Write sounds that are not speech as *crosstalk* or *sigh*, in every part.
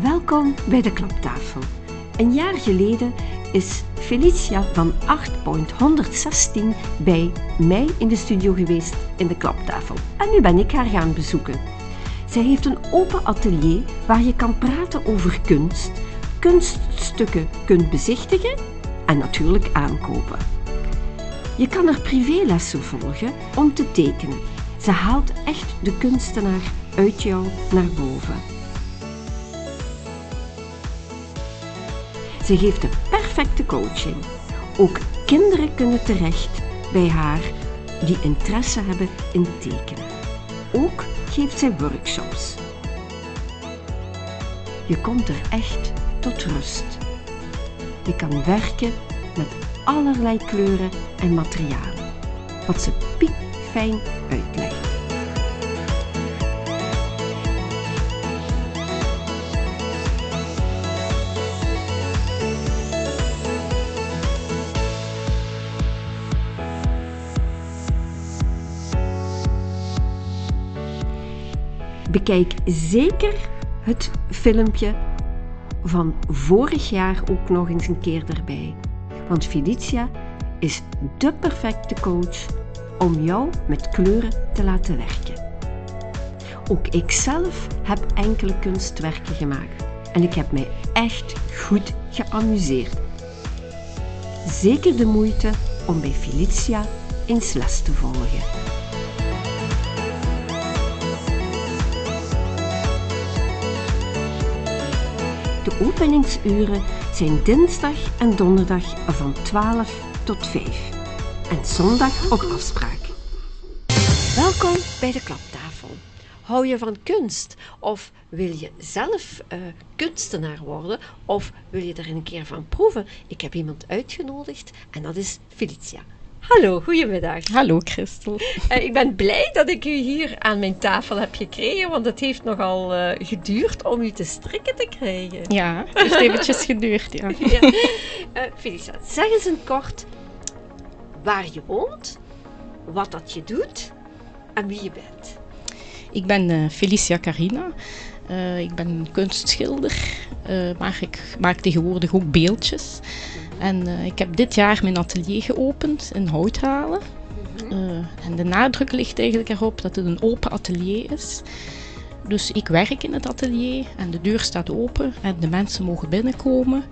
Welkom bij de klaptafel. Een jaar geleden is Felicia van 8.116 bij mij in de studio geweest in de klaptafel. En nu ben ik haar gaan bezoeken. Zij heeft een open atelier waar je kan praten over kunst, kunststukken kunt bezichtigen en natuurlijk aankopen. Je kan er privélessen volgen om te tekenen. Ze haalt echt de kunstenaar uit jou naar boven. Ze geeft de perfecte coaching. Ook kinderen kunnen terecht bij haar die interesse hebben in tekenen. Ook geeft zij workshops. Je komt er echt tot rust. Je kan werken met allerlei kleuren en materialen, wat ze piekfijn uitlegt. Bekijk zeker het filmpje van vorig jaar ook nog eens een keer erbij. Want Felicia is de perfecte coach om jou met kleuren te laten werken. Ook ik zelf heb enkele kunstwerken gemaakt en ik heb mij echt goed geamuseerd. Zeker de moeite om bij Felicia eens les te volgen. Openingsuren zijn dinsdag en donderdag van 12 tot 5 en zondag op afspraak. Welkom bij de klaptafel. Hou je van kunst of wil je zelf uh, kunstenaar worden of wil je er een keer van proeven? Ik heb iemand uitgenodigd en dat is Felicia. Hallo, goedemiddag. Hallo Christel. Uh, ik ben blij dat ik u hier aan mijn tafel heb gekregen, want het heeft nogal uh, geduurd om u te strikken te krijgen. Ja, het heeft eventjes *laughs* geduurd, ja. ja. Uh, Felicia, zeg eens een kort waar je woont, wat dat je doet en wie je bent. Ik ben Felicia Carina. ik ben kunstschilder, maar ik maak tegenwoordig ook beeldjes. En uh, ik heb dit jaar mijn atelier geopend in Houthalen. Uh, en de nadruk ligt eigenlijk erop dat het een open atelier is. Dus ik werk in het atelier en de deur staat open en de mensen mogen binnenkomen.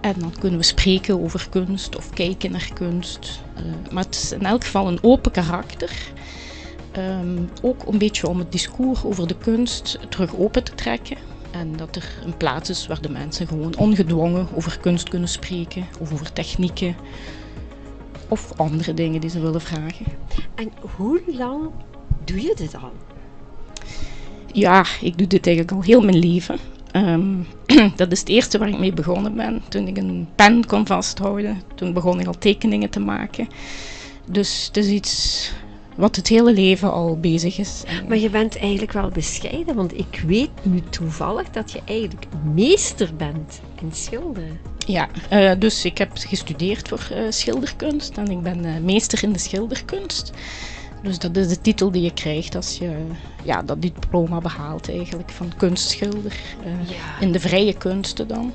En dan kunnen we spreken over kunst of kijken naar kunst. Uh, maar het is in elk geval een open karakter. Um, ook een beetje om het discours over de kunst terug open te trekken. En dat er een plaats is waar de mensen gewoon ongedwongen over kunst kunnen spreken, of over technieken of andere dingen die ze willen vragen. En hoe lang doe je dit al? Ja, ik doe dit eigenlijk al heel mijn leven. Um, *clears throat* dat is het eerste waar ik mee begonnen ben. Toen ik een pen kon vasthouden, toen begon ik al tekeningen te maken. Dus het is iets wat het hele leven al bezig is. Maar je bent eigenlijk wel bescheiden, want ik weet nu toevallig dat je eigenlijk meester bent in schilderen. Ja, uh, dus ik heb gestudeerd voor uh, schilderkunst en ik ben uh, meester in de schilderkunst. Dus dat is de titel die je krijgt als je ja, dat diploma behaalt eigenlijk van kunstschilder. Ja. In de vrije kunsten dan.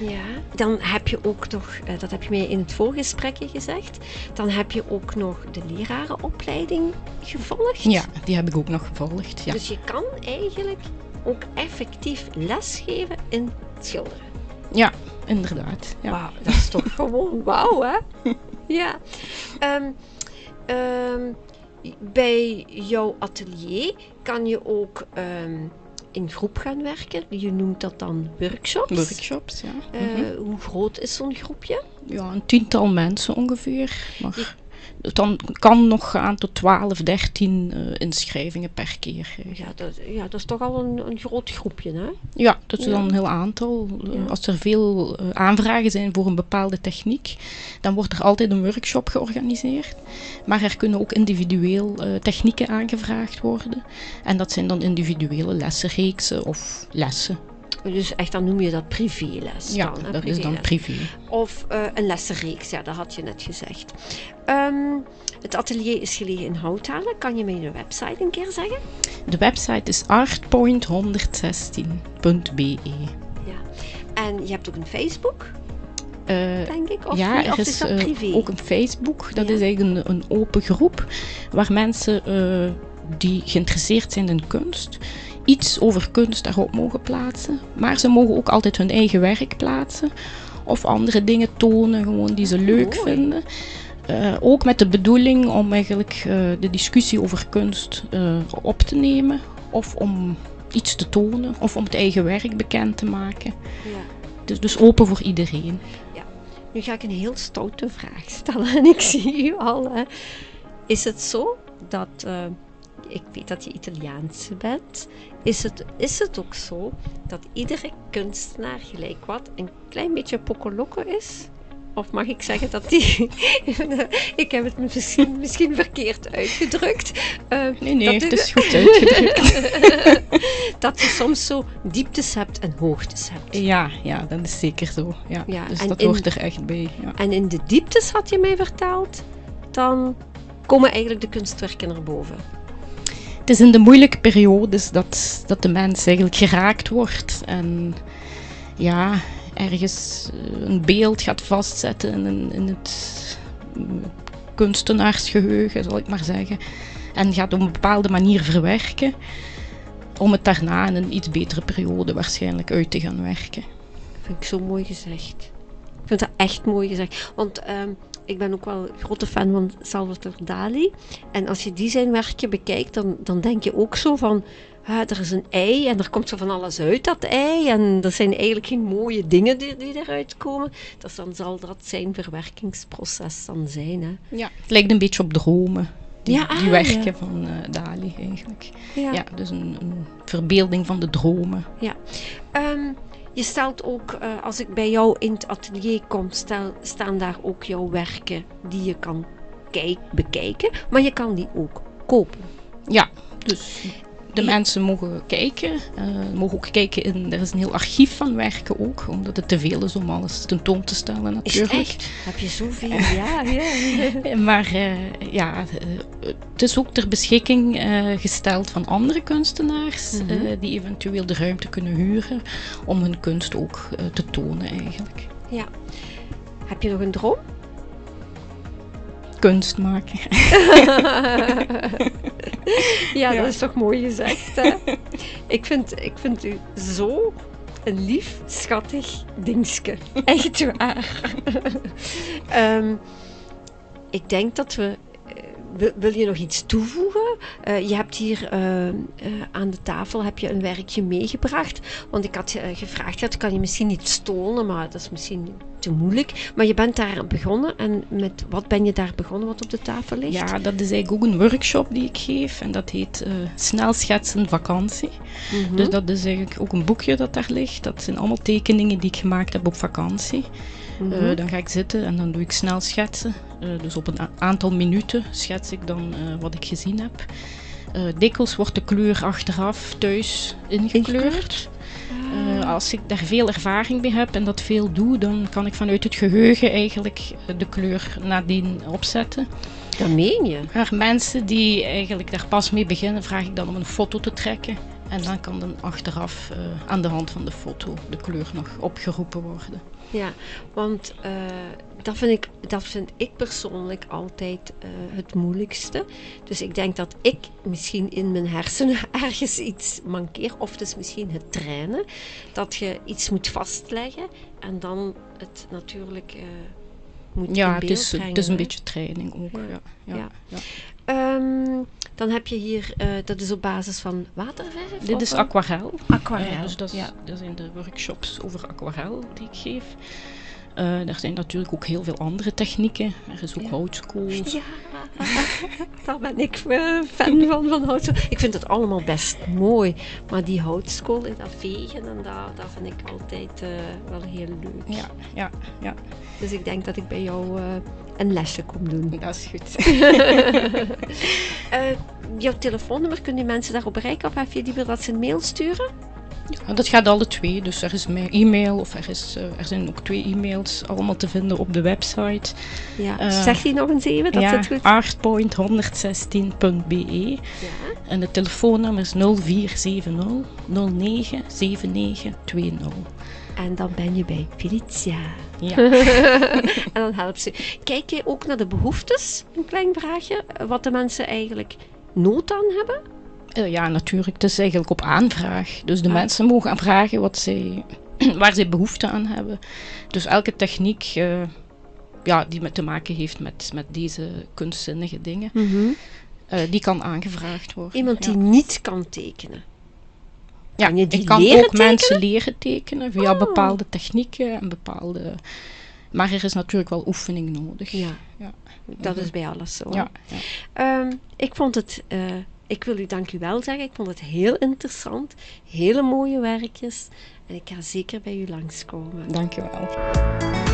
Ja, dan heb je ook nog, uh, dat heb je mij in het voorgesprekje gezegd, dan heb je ook nog de lerarenopleiding gevolgd. Ja, die heb ik ook nog gevolgd. Ja. Dus je kan eigenlijk ook effectief lesgeven in schilderen. Ja, inderdaad. Ja. Wauw, dat is toch *laughs* gewoon wauw, hè? ja. Um, um, bij jouw atelier kan je ook um, in groep gaan werken. Je noemt dat dan workshops. Workshops, ja. Uh, mm -hmm. Hoe groot is zo'n groepje? Ja, een tiental mensen ongeveer. Maar dan kan nog gaan tot 12, 13 uh, inschrijvingen per keer. Ja dat, ja, dat is toch al een, een groot groepje, hè? Ja, dat is ja. dan een heel aantal. Ja. Als er veel uh, aanvragen zijn voor een bepaalde techniek, dan wordt er altijd een workshop georganiseerd. Maar er kunnen ook individueel uh, technieken aangevraagd worden. En dat zijn dan individuele lessenreeksen of lessen. Dus echt, dan noem je dat privéles. Ja, dan, dat privéles. is dan privé. Of uh, een lessenreeks, ja, dat had je net gezegd. Um, het atelier is gelegen in Houthalen. Kan je mij de website een keer zeggen? De website is artpoint116.be. Ja. En je hebt ook een Facebook, Eh, denk ik? Of, ja, niet? er of is, eh, privé? ook een Facebook. Dat Ja. is eigenlijk een, een open groep waar mensen eh, die geïnteresseerd zijn in kunst iets over kunst daarop mogen plaatsen. Maar ze mogen ook altijd hun eigen werk plaatsen of andere dingen tonen gewoon die ze leuk Mooi. vinden. Eh, ook met de bedoeling om eigenlijk eh, de discussie over kunst eh, op te nemen of om iets te tonen of om het eigen werk bekend te maken. Ja. Dus, dus open voor iedereen. Nu ga ik een heel stoute vraag stellen *laughs* en ik zie u al. Hè. Is het zo dat, ik weet dat je Italiaanse bent, is het, is het ook zo dat iedere kunstenaar gelijk wat een klein beetje pokolokko is? Of mag ik zeggen dat die. *laughs* ik heb het misschien, misschien verkeerd uitgedrukt. Eh, Nee, nee, dat het is goed *laughs* uitgedrukt. *laughs* dat je soms zo dieptes hebt en hoogtes hebt. Ja, ja, dat is zeker zo. Ja. Ja, dus dat in- hoort er echt bij. Ja. En in de dieptes, had je mij verteld, dan komen eigenlijk de kunstwerken naar boven. Het is in de moeilijke periodes dat, dat de mens eigenlijk geraakt wordt. En ja, ergens eh, een beeld gaat vastzetten in, in het kunstenaarsgeheugen, zal ik maar zeggen. En gaat op een bepaalde manier verwerken. Om het daarna in een iets betere periode waarschijnlijk uit te gaan werken. Vind ik zo mooi gezegd. Ik vind dat echt mooi gezegd. Want ehm, ik ben ook wel een grote fan van Salvatore Dali. En als je die zijn werkje bekijkt, dan, dan denk je ook zo van... ah, er is een ei en er komt zo van alles uit dat ei. En er zijn eigenlijk geen mooie dingen die, die eruit komen. Dus dan zal dat zijn verwerkingsproces dan zijn. Hè. Ja. Het lijkt een beetje op dromen. Die, Ja, ah, die werken ja. van eh, Dali eigenlijk. Ja. Ja, dus een, een verbeelding van de dromen. Ehm, je stelt ook, eh, als ik bij jou in het atelier kom, stel, staan daar ook jouw werken die je kan kijk, bekijken, maar je kan die ook kopen. Ja, dus de Ja. mensen mogen kijken. eh, mogen ook kijken in. Er is een heel archief van werken ook, omdat het te veel is om alles tentoon te stellen Is natuurlijk. echt? Heb je zoveel? *laughs* Ja, ja. *laughs* Maar eh, ja, eh, het is ook ter beschikking gesteld van andere kunstenaars Mhm. die eventueel de ruimte kunnen huren om hun kunst ook te tonen eigenlijk. Heb je nog een droom? Kunst maken. *laughs* ja, Ja. dat is toch mooi gezegd. Hè? *laughs* ik, vind, ik vind u zo een lief, schattig dingske. Echt waar. *laughs* Ehm, ik denk dat we. eh, Wil, je nog iets toevoegen? Eh, je hebt hier eh, eh, aan de tafel heb je een werkje meegebracht. Want ik had je gevraagd, dat kan je misschien niet stonen, maar dat is misschien te moeilijk. Maar je bent daar begonnen. En met wat ben je daar begonnen, wat op de tafel ligt? Ja, dat is eigenlijk ook een workshop die ik geef en dat heet eh, Snel schetsen vakantie. Mhm. Dus dat is eigenlijk ook een boekje dat daar ligt. Dat zijn allemaal tekeningen die ik gemaakt heb op vakantie. Mhm. Eh, dan ga ik zitten en dan doe ik snel schetsen. Eh, dus op een aantal minuten schets ik dan wat ik gezien heb. Dikwijls wordt de kleur achteraf thuis ingekleurd. Ingekleurd? Eh, als ik daar veel ervaring mee heb en dat veel doe, dan kan ik vanuit het geheugen eigenlijk eh, de kleur nadien opzetten. Dat meen je? Maar mensen die eigenlijk daar pas mee beginnen, vraag ik dan om een foto te trekken. En dan kan dan achteraf eh, aan de hand van de foto de kleur nog opgeroepen worden. Ja, want dat, vind ik, dat vind ik persoonlijk altijd eh, het moeilijkste. Dus ik denk dat ik misschien in mijn hersenen *laughs* ergens iets mankeer. Of het is misschien het trainen. Dat je iets moet vastleggen en dan het natuurlijk eh, moet Ja, in het beeld is, brengen. het is een hè. beetje training ook. Ja. Ja. Ja, Ja. ja. Ehm, dan heb je hier, eh, dat is op basis van waterverf? Dit is aquarel. aquarel. Dus dat, is, ja. dat zijn de workshops over aquarel die ik geef. Eh, er zijn natuurlijk ook heel veel andere technieken. Er is ook Ja. houtskool. Ja, *laughs* daar ben ik eh, fan van, van houtskool. Ik vind het allemaal best mooi. Maar die houtskool en dat vegen, en dat, dat vind ik altijd eh, wel heel leuk. Ja, ja, ja, Dus ik denk dat ik bij jou een lesje kom doen. dat is goed. *laughs* Jouw telefoonnummer, kunnen die mensen daarop bereiken? Of heb je liever dat ze een mail sturen? Ja, dat gaat alle twee. Dus er is mijn e-mail of er, is, er zijn ook twee e-mails allemaal te vinden op de website. Ja. Uh, zeg die nog eens even, dat ja, zit goed. artpoint116.be ja. En de telefoonnummer is 0470 09 7920. En dan ben je bij Felicia. Ja. *laughs* en dan helpt ze. Kijk je ook naar de behoeftes? Een klein vraagje. Wat de mensen eigenlijk nood aan hebben? Uh, ja, natuurlijk. Het is eigenlijk op aanvraag. Dus de ah. mensen mogen aanvragen wat zij, *clears throat* waar zij behoefte aan hebben. Dus elke techniek uh, ja, die met te maken heeft met, met deze kunstzinnige dingen, mm -hmm. uh, die kan aangevraagd worden. Iemand ja. die niet kan tekenen. Ja, je die ik kan ook tekenen? mensen leren tekenen via Oh. bepaalde technieken en bepaalde. Maar er is natuurlijk wel oefening nodig. Ja, Ja. dat is bij alles zo. Ja, ja. Ehm, ik vond het, eh, ik wil u dank u wel zeggen, ik vond het heel interessant. Hele mooie werkjes. En ik ga zeker bij u langskomen. Dank je wel.